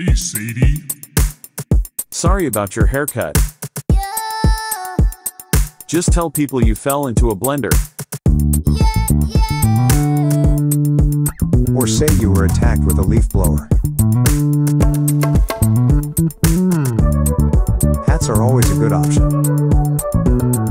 Hey, Sadie. Sorry about your haircut. Yeah. Just tell people you fell into a blender. Yeah, yeah. Or say you were attacked with a leaf blower. Hats are always a good option.